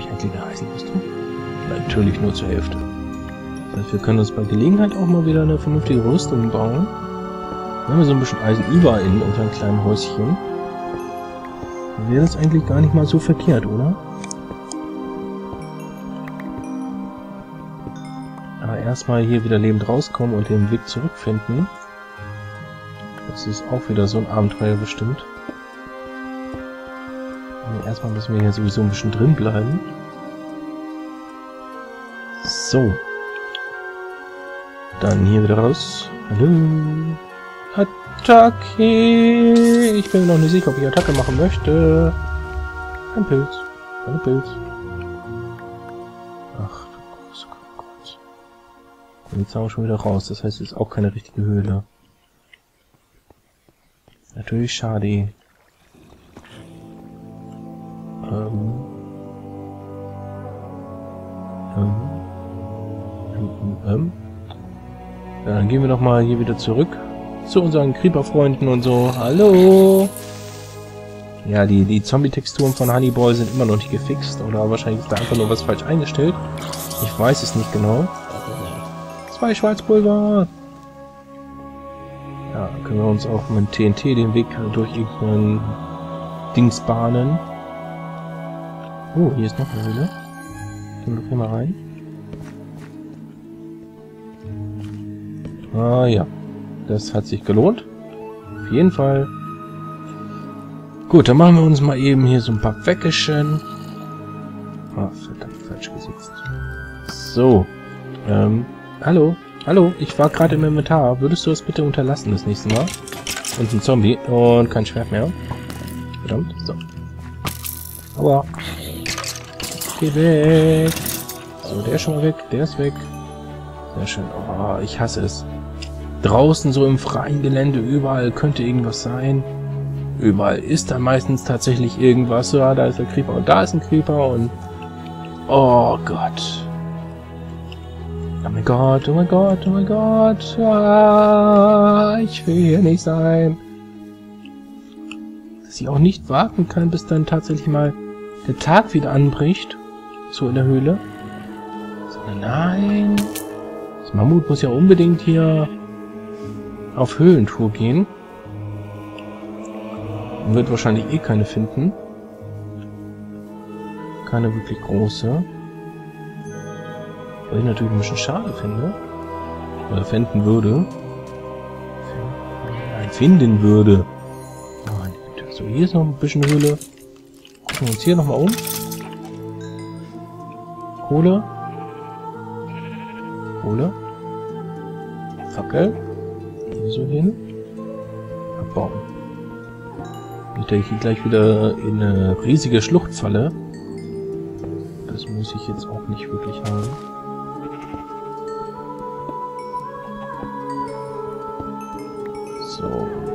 Ich eigentlich eine Eisenrüstung? Natürlich nur zur Hälfte. Das heißt, wir können uns bei Gelegenheit auch mal wieder eine vernünftige Rüstung bauen. Dann haben wir so ein bisschen Eisen überall in unserem kleinen Häuschen. Wäre das eigentlich gar nicht mal so verkehrt, oder? Aber erstmal hier wieder lebend rauskommen und den Weg zurückfinden. Das ist auch wieder so ein Abenteuer bestimmt. Erstmal müssen wir hier sowieso ein bisschen drin bleiben. So. Dann hier wieder raus. Hallo. Attacke. Ich bin mir noch nicht sicher, ob ich Attacke machen möchte. Ein Pilz. Ein Pilz. Ach du großer Gott. Und jetzt sind wir schon wieder raus. Das heißt, es ist auch keine richtige Höhle. Natürlich schade. Gehen wir doch mal hier wieder zurück zu unseren Creeper-Freunden und so. Hallo! Ja, die, die Zombie-Texturen von Honeyboy sind immer noch nicht gefixt. Oder wahrscheinlich ist da einfach nur was falsch eingestellt. Ich weiß es nicht genau. Zwei Schwarzpulver! Ja, können wir uns auch mit TNT den Weg durch irgendeinen Dings bahnen. Oh, hier ist noch eine Höhle. Gehen wir mal rein. Ah ja, das hat sich gelohnt. Auf jeden Fall. Gut, dann machen wir uns mal eben hier so ein paar Wäckeschen. Ah, verdammt, falsch gesetzt. So. Ähm, hallo. Hallo, ich war gerade im Inventar. Würdest du es bitte unterlassen das nächste Mal? Und ein Zombie. Und kein Schwert mehr. Verdammt. So. Aua. Geh weg. So, der ist schon mal weg. Der ist weg. Sehr schön. Oh, ich hasse es. Draußen so im freien Gelände, überall könnte irgendwas sein. Überall ist da meistens tatsächlich irgendwas. Ja, da ist der Creeper und da ist ein Creeper und... Oh Gott. Oh mein Gott, oh mein Gott, oh mein Gott. Ah, ich will hier nicht sein. Dass ich auch nicht warten kann, bis dann tatsächlich mal der Tag wieder anbricht. So in der Höhle. Sondern nein. Das Mammut muss ja unbedingt hier auf Höhlentour gehen. Wird wahrscheinlich eh keine finden. Keine wirklich große. Was ich natürlich ein bisschen schade finde. Oder finden würde. Nein, finden würde. So, hier ist noch ein bisschen Höhle. Gucken wir uns hier nochmal um. Kohle. Kohle. Fackel. So hin. Abbauen. Nicht, dass ich hier gleich wieder in eine riesige Schlucht falle. Das muss ich jetzt auch nicht wirklich haben. So,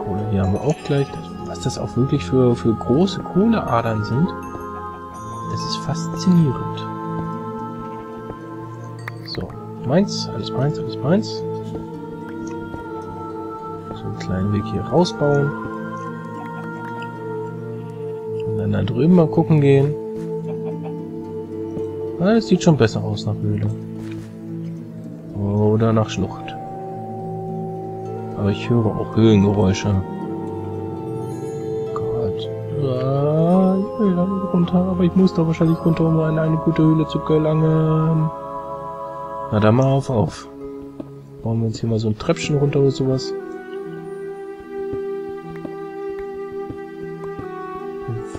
Kohle hier haben wir auch gleich. Was das auch wirklich für, für große Kohleadern sind, das ist faszinierend. So, meins, alles meins, alles meins. Kleinen Weg hier rausbauen. Und dann da drüben mal gucken gehen. Ah, es sieht schon besser aus nach Höhle. Oder nach Schlucht. Aber ich höre auch Höhlengeräusche. Gott. Ah, ich will da runter, aber ich muss da wahrscheinlich runter, um in eine gute Höhle zu gelangen. Na dann mal auf, auf. Bauen wir uns hier mal so ein Treppchen runter oder sowas.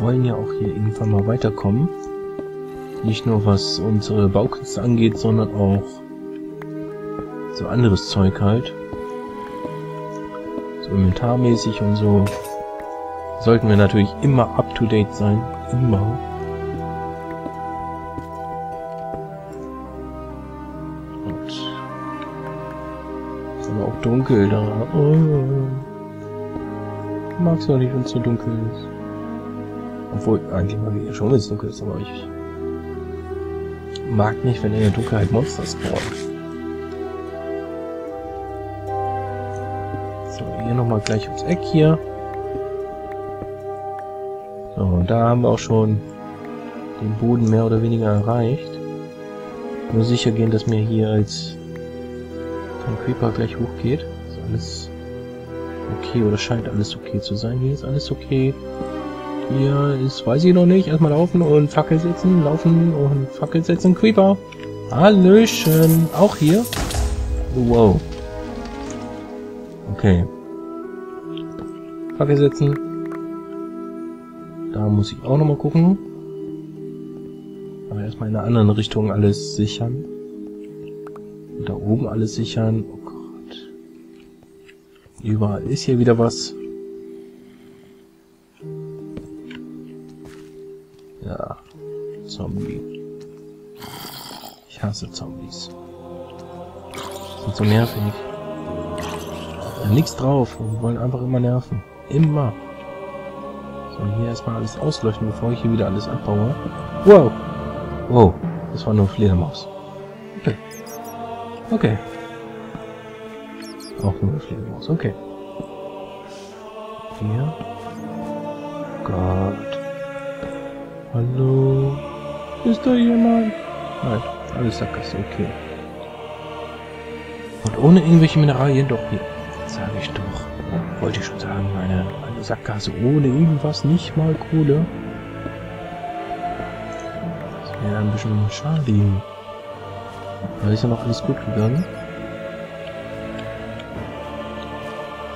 Wollen ja auch hier irgendwann mal weiterkommen. Nicht nur was unsere Baukünste angeht, sondern auch so anderes Zeug halt. So inventarmäßig und so. Sollten wir natürlich immer up to date sein. Immer. Und ist aber auch dunkel da. Oh. Mag's doch nicht, wenn es so dunkel ist. Obwohl, eigentlich mag ich ja schon, wenn es dunkel ist, aber ich mag nicht, wenn in der Dunkelheit Monster spawnen. So, hier nochmal gleich ums Eck hier. So, und da haben wir auch schon den Boden mehr oder weniger erreicht. Nur sicher gehen, dass mir hier jetzt kein Creeper gleich hochgeht. Ist alles okay oder scheint alles okay zu sein. Hier ist alles okay. Hier ist, weiß ich noch nicht, erstmal laufen und Fackel setzen, laufen und Fackel setzen. Creeper. Hallöchen. Auch hier? Wow. Okay. Fackel setzen. Da muss ich auch nochmal gucken. Aber erstmal in einer anderen Richtung alles sichern. Und da oben alles sichern. Oh Gott. Überall ist hier wieder was. Ja. Zombie. Ich hasse Zombies. Sind so nervig. Ja, nichts drauf. Wir wollen einfach immer nerven. Immer. So, hier erstmal alles ausleuchten, bevor ich hier wieder alles abbaue. Wow. Wow. Das war nur Fledermaus. Okay. Okay. Auch nur Fledermaus. Okay. Hier. Gott. Hallo? Ist da jemand? Nein, alles Sackgasse, okay. Und ohne irgendwelche Mineralien doch hier. Sage ich doch. Wollte ich schon sagen, eine, eine Sackgasse ohne irgendwas, nicht mal Kohle. Das wäre ein bisschen schade. Da ist ja noch alles gut gegangen.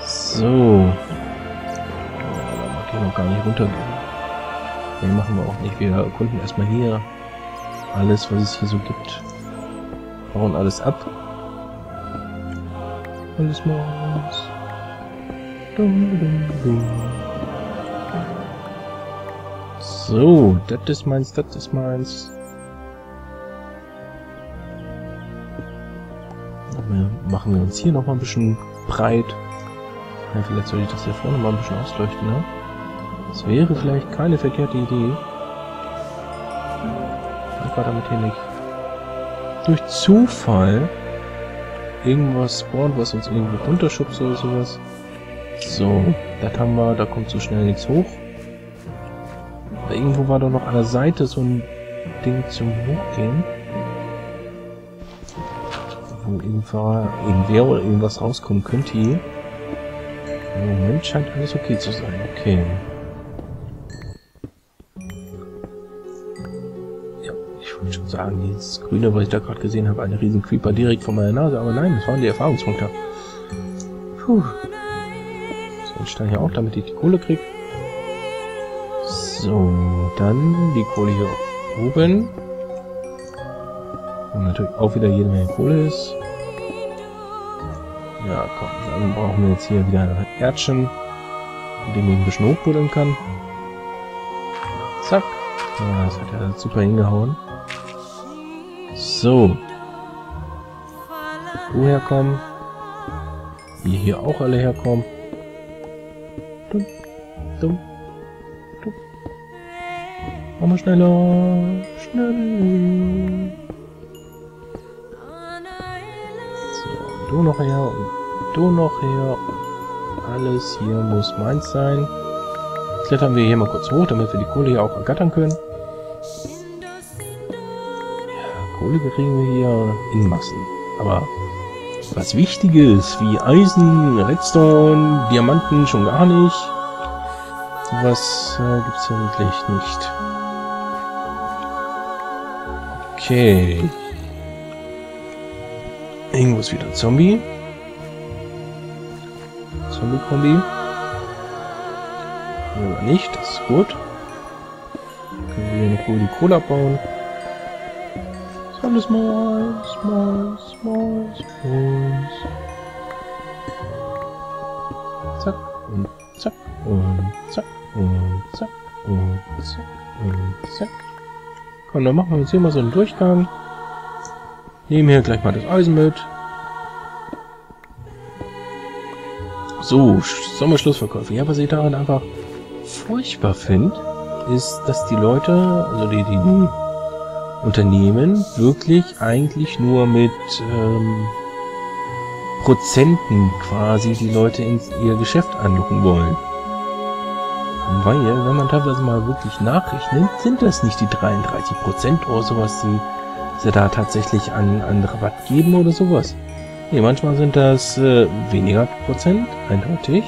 So. Ja, da mag ich noch gar nicht runtergehen. Nee, machen wir auch nicht. Wir erkunden erstmal hier alles, was es hier so gibt. Bauen alles ab. Alles mal. Dum, dum, dum. So, das ist meins, das ist meins. Machen wir uns hier noch mal ein bisschen breit. Ja, vielleicht sollte ich das hier vorne mal ein bisschen ausleuchten, ne? Das wäre vielleicht keine verkehrte Idee. Ich war damit hier nicht durch Zufall irgendwas spawnt, was uns irgendwie runterschubst oder sowas. So, das haben wir, da kommt so schnell nichts hoch. Aber irgendwo war doch noch an der Seite so ein Ding zum Hochgehen. Wo irgendwer oder irgendwas rauskommen könnte. Im Moment scheint alles okay zu sein. Okay. Sagen, dieses Grüne, was ich da gerade gesehen habe, eine riesen Creeper direkt vor meiner Nase. Aber nein, das waren die Erfahrungspunkte. Puh. So, ich stand hier auch, damit ich die Kohle kriege. So, dann die Kohle hier oben. Und natürlich auch wieder jede Menge Kohle ist. Ja, komm, dann brauchen wir jetzt hier wieder ein Erdchen, mit dem ich ein bisschen hochbuddeln kann. Zack. Ja, das hat ja super hingehauen. So. Du herkommen. Die hier auch alle herkommen. Dumm, dumm, dumm. Mach mal schneller. Schnell. Du noch her und du noch her. Alles hier muss meins sein. Klettern wir hier mal kurz hoch, damit wir die Kohle hier auch ergattern können. Kohle kriegen wir hier in Massen. Aber was Wichtiges wie Eisen, Redstone, Diamanten schon gar nicht. Sowas äh, gibt's ja wirklich nicht. Okay. Irgendwo ist wieder ein Zombie. Zombie-Kombi. Oder nicht, das ist gut. Können wir hier wohl die Kohle abbauen. Alles meins, meins, meins, meins. Zack und zack und zack und zack und zack und zack. Komm, dann machen wir uns hier mal so einen Durchgang. Nehmen hier gleich mal das Eisen mit. So, Sommerschlussverkäufe. Ja, was ich daran einfach furchtbar finde, ist, dass die Leute, also die, die Unternehmen wirklich eigentlich nur mit ähm, Prozenten quasi die Leute in ihr Geschäft anlocken wollen. Weil, wenn man teilweise mal wirklich nachrechnet, sind das nicht die 33% oder sowas, die sie da tatsächlich an, an Rabatt geben oder sowas. Nee, manchmal sind das äh, weniger Prozent, eindeutig.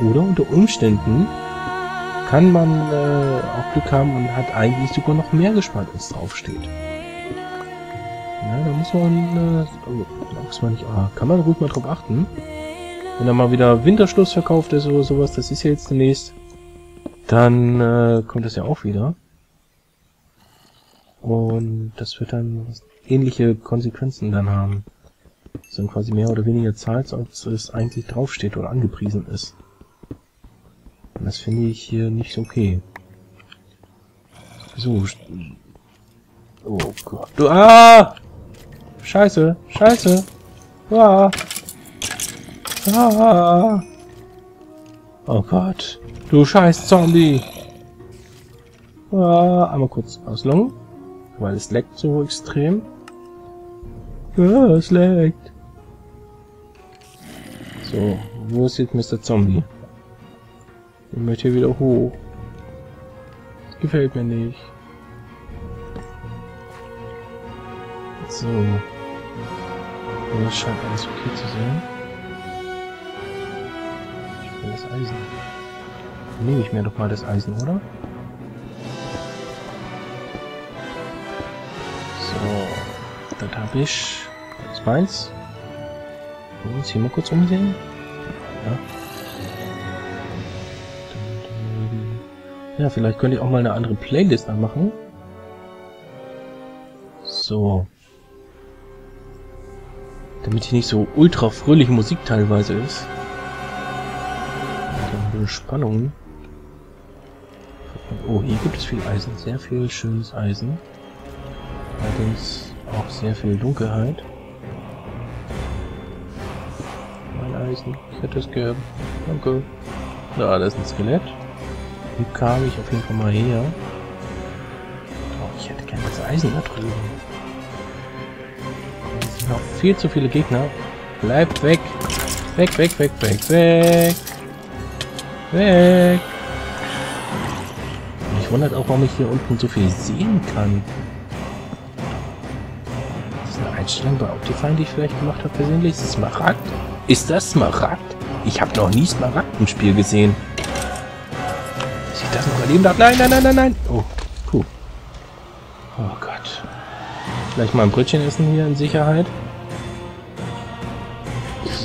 Oder unter Umständen kann man äh, auch Glück haben und hat eigentlich sogar noch mehr gespart, als draufsteht. Ja, da muss man, äh, da muss man nicht, ah, kann man ruhig mal drauf achten. Wenn er mal wieder Winterschluss verkauft ist oder sowas, das ist ja jetzt demnächst, dann äh, kommt das ja auch wieder. Und das wird dann ähnliche Konsequenzen dann haben. Dass quasi mehr oder weniger zahlt, als es eigentlich draufsteht oder angepriesen ist. Das finde ich hier nicht okay. So. Oh Gott. Du, ah! Scheiße, scheiße. Ah. Ah. Oh Gott. Du scheiß Zombie. Ah, einmal kurz auslungen. Weil es leckt so extrem. Ja, es leckt. So, wo ist jetzt Mr. Zombie? Ich möchte hier wieder hoch. Gefällt mir nicht. So. Das scheint alles okay zu sein. Ich will das Eisen. Nehme ich mir doch mal das Eisen, oder? So. Das habe ich. Das ist meins. Uns hier mal kurz umsehen. Ja. Ja, vielleicht könnte ich auch mal eine andere Playlist anmachen. So. Damit hier nicht so ultra fröhliche Musik teilweise ist. bisschen Spannung. Oh, hier gibt es viel Eisen. Sehr viel schönes Eisen. Allerdings auch sehr viel Dunkelheit. Mein Eisen. Ich hätte es gern. Danke. Da, da ist ein Skelett. Hier kam ich auf jeden Fall mal her. Oh, ich hätte gerne das Eisen da drüben. Es sind noch viel zu viele Gegner. Bleibt weg. Weg, weg, weg, weg, weg. Weg. Mich wundert auch, warum ich hier unten so viel sehen kann. Das ist eine Einstellung bei Optifine, die ich vielleicht gemacht habe persönlich. Ist das Smaragd? Ist das Smaragd? Ich habe noch nie Smaragd im Spiel gesehen das noch erleben darf. Nein, nein, nein, nein, nein. Oh, puh. Oh Gott. Vielleicht mal ein Brötchen essen hier in Sicherheit.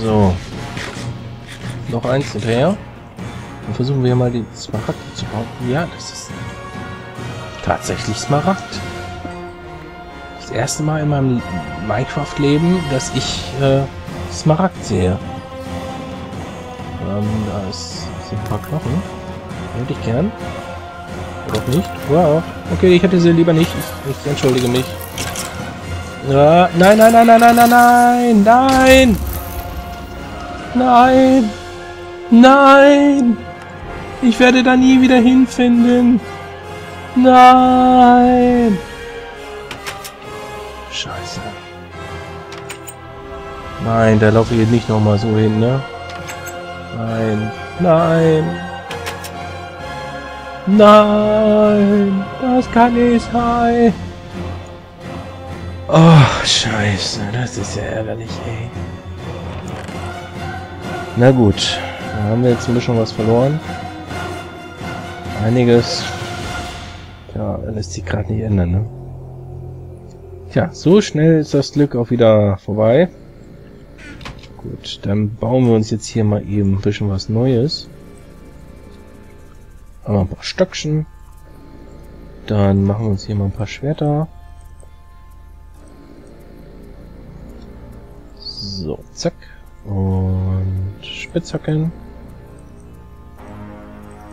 So. Noch eins hinterher. Dann versuchen wir mal die Smaragd zu bauen. Ja, das ist tatsächlich Smaragd. Das erste Mal in meinem Minecraft-Leben, dass ich äh, Smaragd sehe. Ähm, da ist, sind ein paar Knochen. Hätte ich gern. Auch nicht. Wow. Okay, ich hätte sie lieber nicht. Ich, ich entschuldige mich. Ja, nein, nein, nein, nein, nein, nein, nein, nein. Nein. Nein. Ich werde da nie wieder hinfinden. Nein. Scheiße. Nein, da laufe ich nicht nochmal so hin, ne? Nein. Nein. Nein, das kann nicht sein. Oh, scheiße, das ist ja ärgerlich, ey. Na gut, da haben wir jetzt ein bisschen was verloren. Einiges, ja, lässt sich gerade nicht ändern, ne? Tja, so schnell ist das Glück auch wieder vorbei. Gut, dann bauen wir uns jetzt hier mal eben ein bisschen was Neues. Haben wir ein paar Stöckchen. Dann machen wir uns hier mal ein paar Schwerter. So, zack. Und Spitzhacken.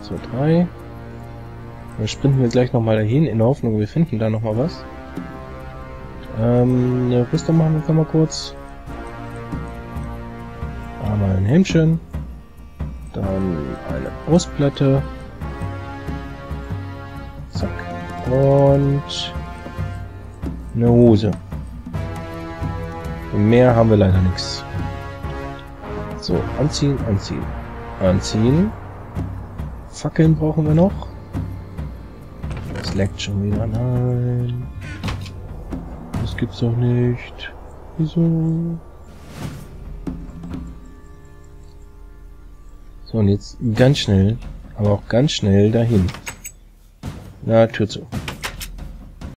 So, drei. Dann sprinten wir gleich nochmal dahin, in der Hoffnung, wir finden da nochmal was. Ähm, eine Rüstung machen wir mal kurz. Einmal ein Hemdchen. Dann eine Brustplatte. Und eine Hose. Mehr haben wir leider nichts. So, anziehen, anziehen. Anziehen. Fackeln brauchen wir noch. Das leckt schon wieder. Nein. Das gibt's doch nicht. Wieso? So, und jetzt ganz schnell, aber auch ganz schnell dahin. Na, Tür zu.